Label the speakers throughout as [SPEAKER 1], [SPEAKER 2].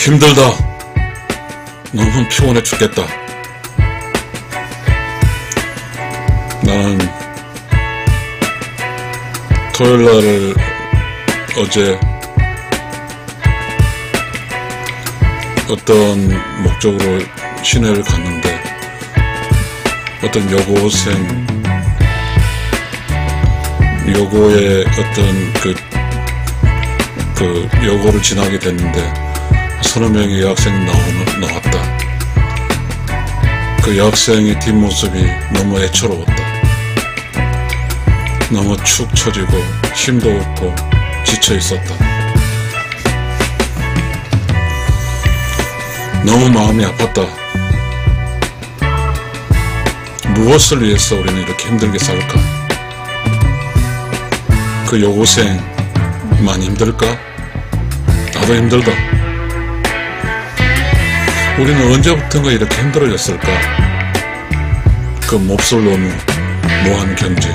[SPEAKER 1] 힘들다. 너무 피곤해 죽겠다. 나는 토요일 날을 어제 어떤 목적으로 시내를 갔는데 어떤 여고생 여고의 어떤 그, 그 여고를 지나게 됐는데 서너 명의 여학생이 나오, 나왔다. 그 여학생의 뒷모습이 너무 애처로웠다. 너무 축 처지고 힘도 없고 지쳐 있었다. 너무 마음이 아팠다. 무엇을 위해서 우리는 이렇게 힘들게 살까? 그 여고생만 힘들까? 나도 힘들다. 우리는 언제부턴가 이렇게 힘들어졌을까? 그 몹쓸 놈의 무한 경쟁.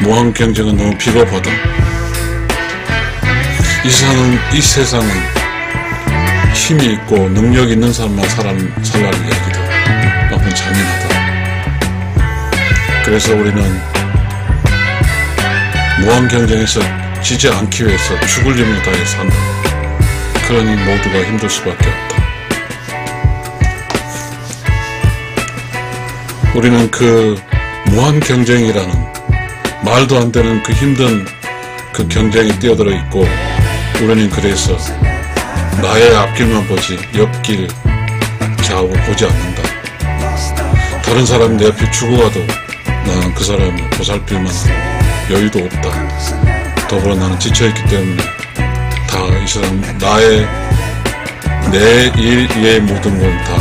[SPEAKER 1] 무한 경쟁은 너무 비겁하다. 이 세상은, 이 세상은 힘이 있고 능력 있는 사람만 살아는, 살라는 이야기다. 너무 잔인하다. 그래서 우리는 무한 경쟁에서 지지 않기 위해서 죽을 힘을 다해 산다. 그러니 모두가 힘들 수밖에 없다. 우리는 그 무한 경쟁이라는 말도 안 되는 그 힘든 그 경쟁에 뛰어들어 있고 우리는 그래서 나의 앞길만 보지 옆길 좌우를 보지 않는다. 다른 사람이 내 옆에 죽어가도 나는 그 사람을 보살필 만한 여유도 없다. 더불어 나는 지쳐있기 때문에 다 이 사람 나의 내일 외의 모든 건 다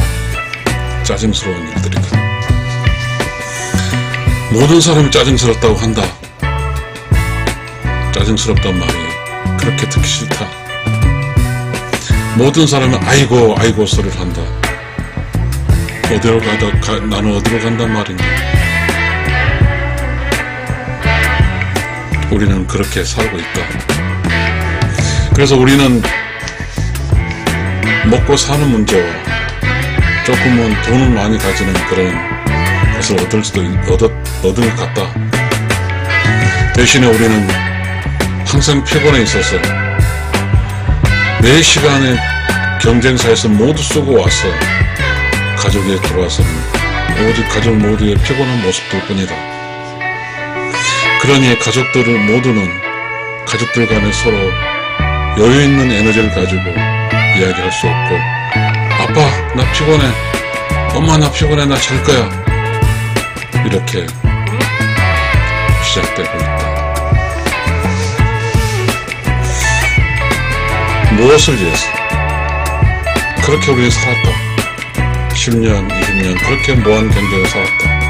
[SPEAKER 1] 짜증스러운 일들이다. 모든 사람이 짜증스럽다고 한다. 짜증스럽단 말이 그렇게 듣기 싫다. 모든 사람은 아이고 아이고 소리를 한다. 어디로 가다 가, 나는 어디로 간단 말인가. 우리는 그렇게 살고 있다. 그래서 우리는 먹고 사는 문제와 조금은 돈을 많이 가지는 그런 것을 얻을 수도 얻었, 얻은 것 같다. 대신에 우리는 항상 피곤해 있어서 매 시간에 경쟁사에서 모두 쓰고 와서 가족에 들어와서는 오직 가족 모두의 피곤한 모습들 뿐이다. 그러니 가족들을 모두는 가족들 간에 서로 여유 있는 에너지를 가지고 이야기할 수 없고 아빠 나 피곤해 엄마 나 피곤해 나 잘 거야 이렇게 시작되고 있다. 무엇을 위해서? 그렇게 우리는 살았다. 10년, 20년 그렇게 무한 경쟁을 살았다.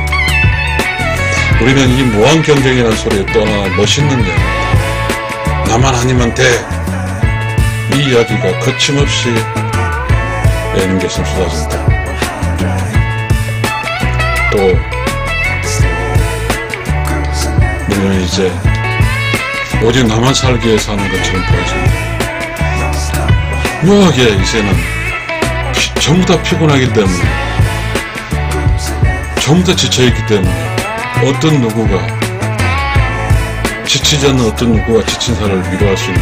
[SPEAKER 1] 우리는 이 무한 경쟁이라는 소리에 떠나 멋있는 이야기 나만 아니면 돼. 이 이야기가 거침없이 예능 개선 쏟아진다. 또 우리는 이제 오직 나만 살기 위해 사는 것처럼 보여진다. 묘하게 이제는 피, 전부 다 피곤하기 때문에 전부 다 지쳐있기 때문에 어떤 누구가 지치지 않는 어떤 누구가 지친 사람을 위로할 수 있는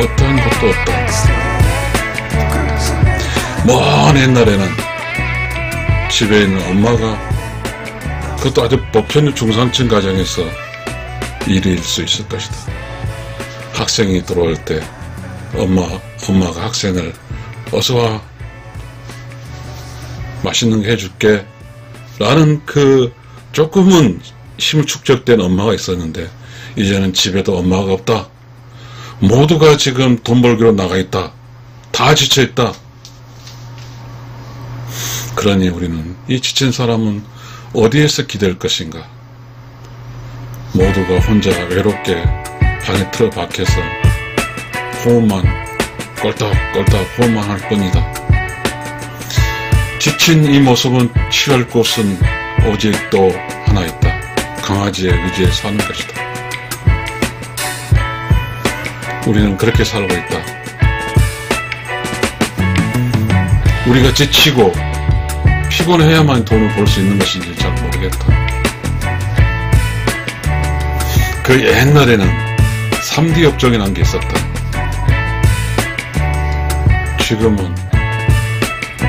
[SPEAKER 1] 어떠한 것도 없다. 먼 옛날에는 집에 있는 엄마가 그것도 아주 보편 중산층 가정에서 일일 수 있을 것이다. 학생이 들어올 때 엄마, 엄마가 학생을 어서 와 맛있는 거 해줄게 라는 그 조금은 힘 축적된 엄마가 있었는데 이제는 집에도 엄마가 없다. 모두가 지금 돈 벌기로 나가 있다. 다 지쳐 있다. 그러니 우리는 이 지친 사람은 어디에서 기댈 것인가? 모두가 혼자 외롭게 방에 틀어박혀서 호흡만 껄떡껄떡 호흡만 할 뿐이다. 지친 이 모습은 취할 곳은 오직 또 하나 있다. 강아지의 의지에 사는 것이다. 우리는 그렇게 살고 있다. 우리가 지치고 피곤해야만 돈을 벌 수 있는 것인지 잘 모르겠다. 그 옛날에는 3D 업종이라는 게 있었다. 지금은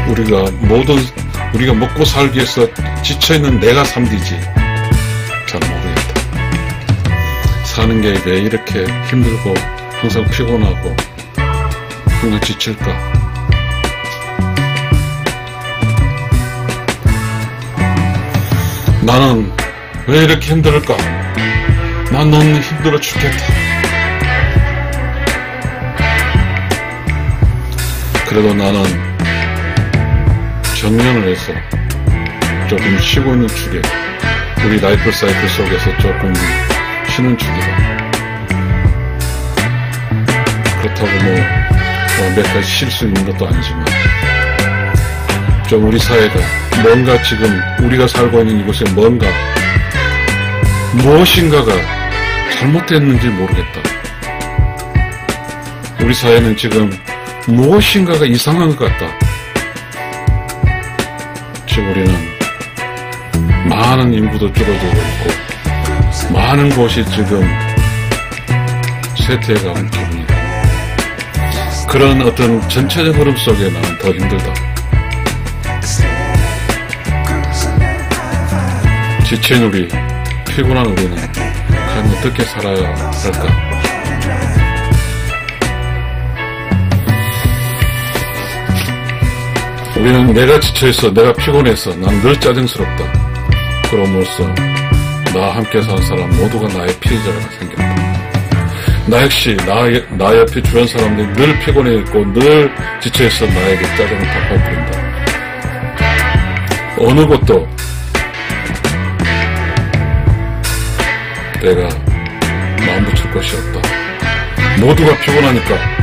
[SPEAKER 1] 우리가 모든 우리가 먹고 살기 위해서 지쳐있는 내가 3D지 잘 모르겠다. 사는 게 왜 이렇게 힘들고 항상 피곤하고 항상 지칠까? 나는 왜 이렇게 힘들까? 난 너무 힘들어 죽겠다. 그래도 나는 정년을 해서 조금 쉬고 있는 축에 우리 라이프 사이클 속에서 조금 쉬는 축이다. 그렇다고 뭐, 몇 가지 쉴 수 있는 것도 아니지만 좀 우리 사회가 뭔가 지금 우리가 살고 있는 이곳에 뭔가 무엇인가가 잘못됐는지 모르겠다. 우리 사회는 지금 무엇인가가 이상한 것 같다. 지금 우리는 많은 인구도 줄어들고 있고 많은 곳이 지금 쇠퇴해가는 기분이다. 그런 어떤 전체적 흐름 속에 나는 더 힘들다. 지친 우리, 피곤한 우리는 과연 어떻게 살아야 할까? 우리는 내가 지쳐있어, 내가 피곤해서 난 늘 짜증스럽다. 그럼으로써 나와 함께 사는 사람 모두가 나의 피해자가 생겼다. 나 역시 나, 나 옆에 주변 사람들이 늘 피곤해 있고 늘 지쳐있어 나에게 짜증을 팍팍 부린다. 어느 것도 내가 마음 붙일 것이 없다. 모두가 피곤하니까